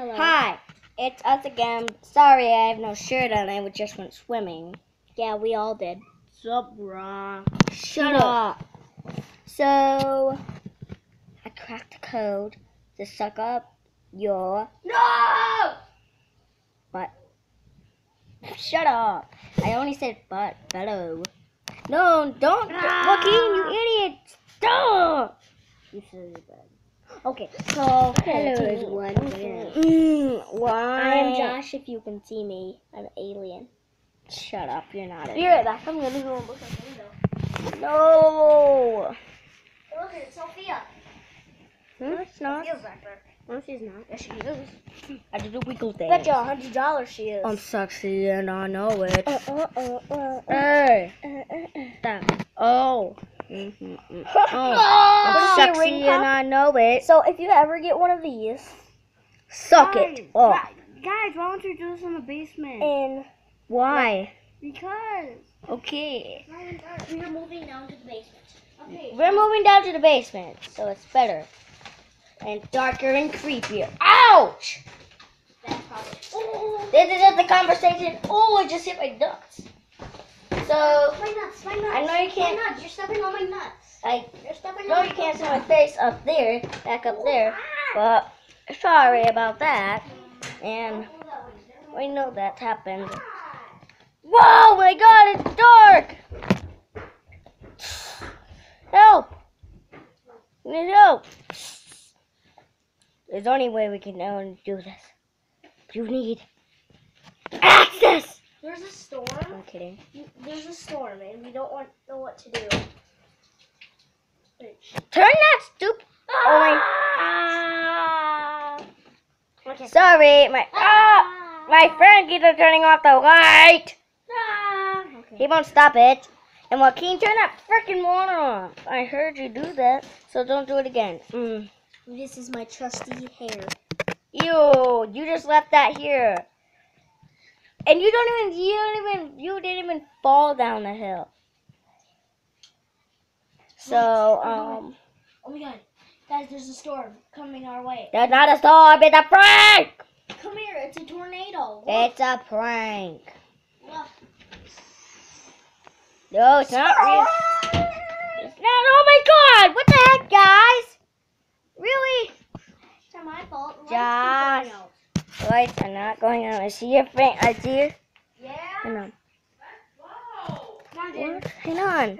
Hello. Hi, it's us again. Sorry, I have no shirt on. I just went swimming. Yeah, we all did. Sup, bro? Shut up. So, I cracked the code to suck up your No! butt. Shut up. I only said butt. Hello. No, don't. Ah. Joaquin, you idiot. Stop. You silly bad. Okay, so Hello, everyone. Mm, why? I am Josh. If you can see me, I'm an alien. Shut up. You're not. a- Be right back. I'm gonna go and look out the window. No. Look at Sophia. No, it's not. Sophia's back there. No, she's not. Yes, she is. I did a wiggle dance. Bet you a hundred dollars she is. I'm sexy and I know it. uh, uh, uh, uh, Hey, uh, uh, uh. stop. Oh. Mm-hmm. Oh. Oh. I'm Wanna see a sexy ring and? I know it. So if you ever get one of these, Suck it. Oh. Guys, why don't you do this in the basement? and Why? Because. Okay. we're moving down to the basement. Okay. We're moving down to the basement, so it's better. And darker and creepier. Ouch! That's probably. Oh, This is the conversation. Oh, I just hit my nuts. So, my nuts, my nuts. I know you can't- My nuts. You're stepping on my nuts. I You're stepping know you can't see my face up there, back up there, ah! but sorry about that. And we know that happened. Ah! Whoa, my god, it's dark! Help! Need help! There's only way we can do this. You need access! There's a storm. I'm kidding. There's a storm, and we don't want know what to do. Wait. Turn that stupid. Oh Ah! my. Okay. Sorry, my. Ah! My friend keeps on turning off the light. Ah! Okay. He won't stop it. And Joaquin, turn that freaking water off. I heard you do that, so don't do it again. Mm. This is my trusty hair. Ew, you just left that here. And you don't even, you don't even, you didn't even fall down the hill. So, um, Oh my god. Guys, there's a storm coming our way. that's not a storm, it's a prank! Come here, it's a tornado. Look, It's a prank. look. No, it's not real. It's not, oh my god, what the heck, guys? Really? It's not my fault. The lights keep Josh. Lights are not going on. I see your face. I see your. Yeah? Hang on. Come on, dude. Hang on.